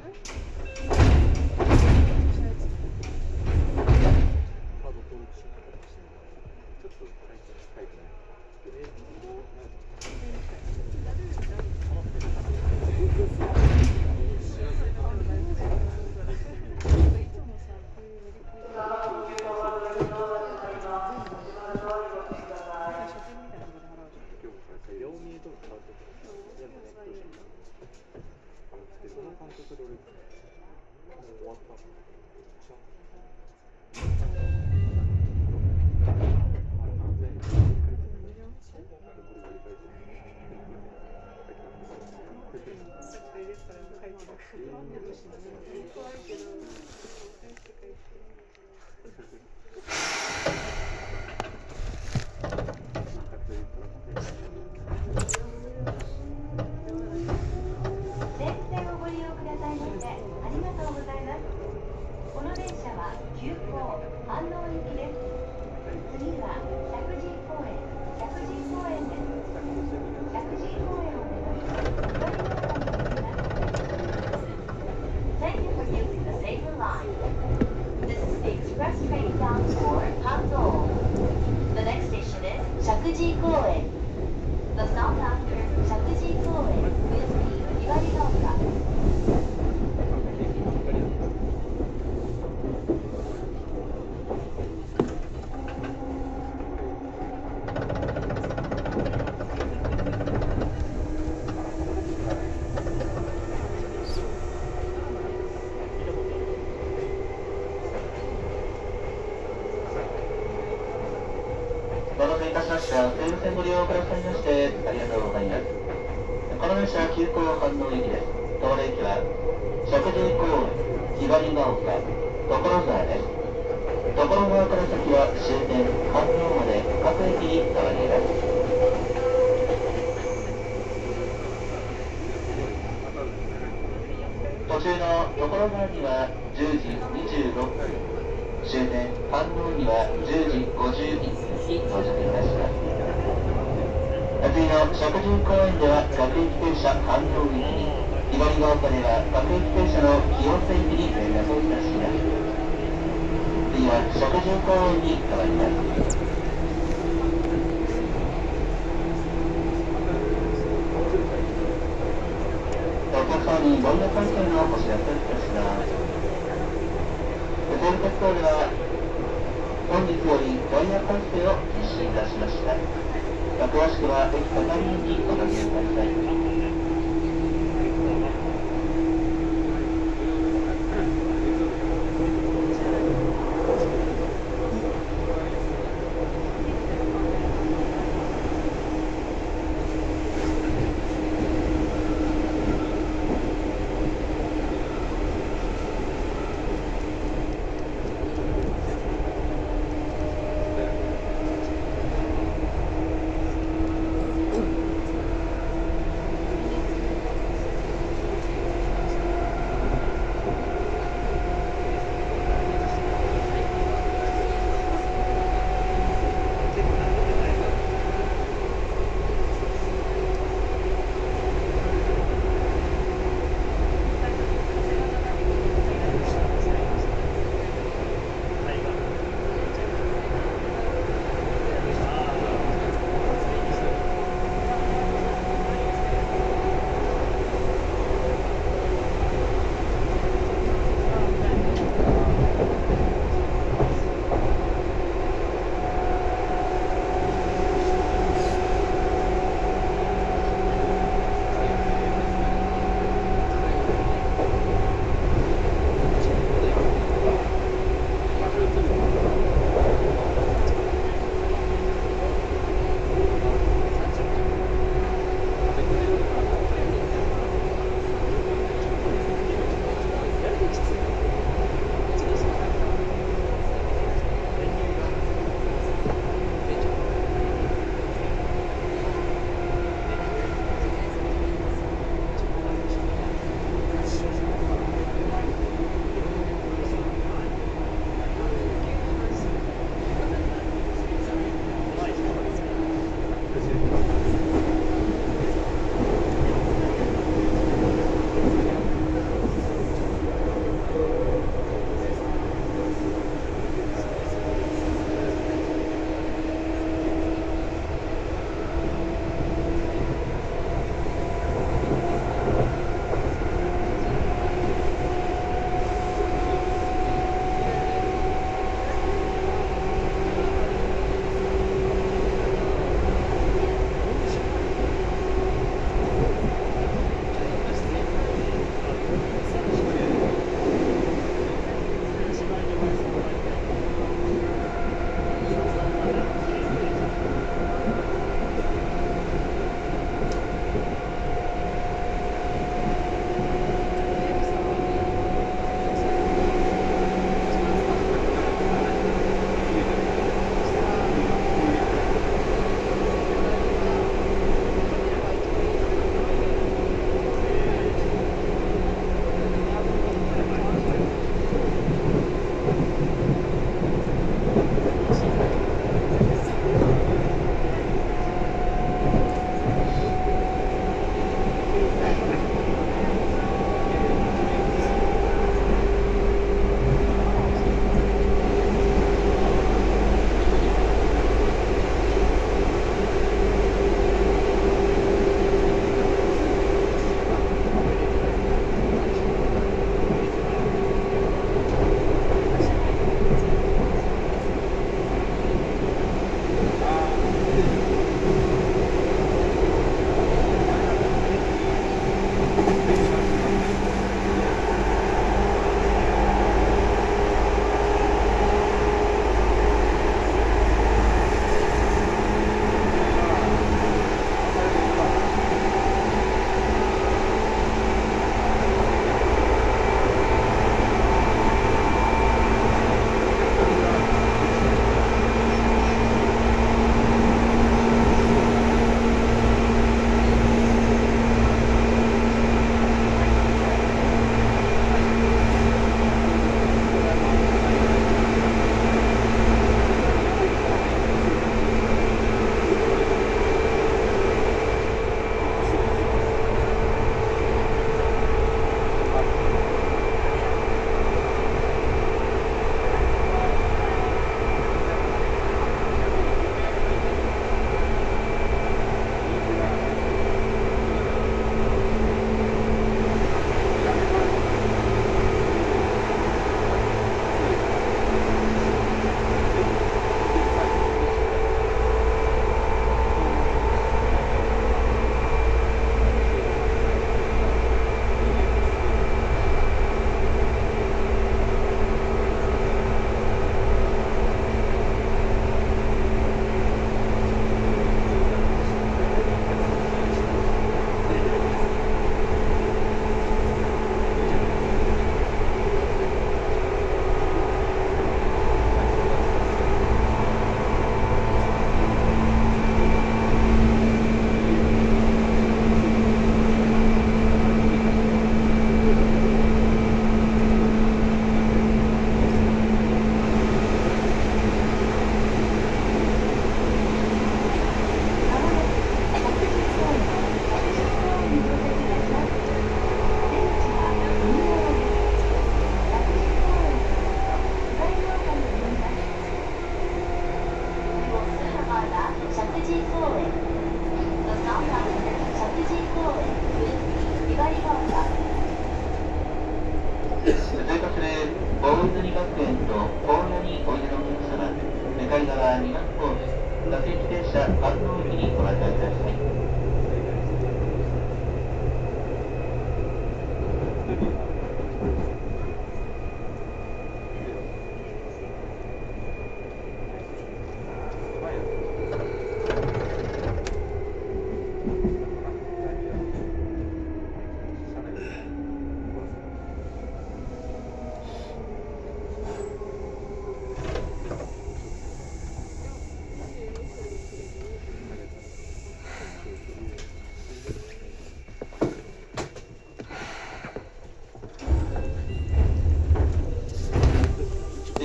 電ありがとうございます。この電車は急行安納行きです。次は石神井公園、石神井公園です。石神井公園を目指して左側に行きます。Thank you for using the Saber Line. This is the express train bound for Hanzhou. The next station is 石神井公園。The stop after 石神井公園 will be ひばりが丘。お待たせいたしました。西武線ご利用くださいましてありがとうございます。この電車は急行反応行きです。止まる駅は石神井公園、ひばりが丘、所沢です。所沢から先は終点反応まで各駅に変わります。途中の所沢には10時26分、終点反応には10時51分に到着いたします。次の石神井公園では各駅停車反応行きに、ひばりが丘では各駅停車の清瀬駅に連絡をいたします。次は石神井公園に変わります。お客様にロイヤル関係のお知らせいたします。西武鉄道では本日よりワイヤー改正を実施いたしました。詳しくは駅係員にお尋ねください。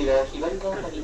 はひばりが丘に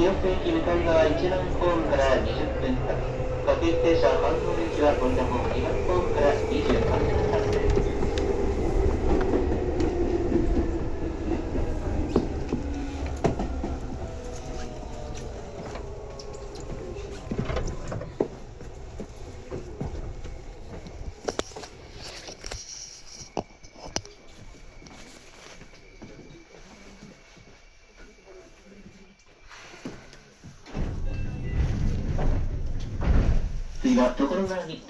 駅停車清瀬駅向かい側一番ホームから20分間。各駅停車半島行きはこれらも2番ホームから23分間です。ところが日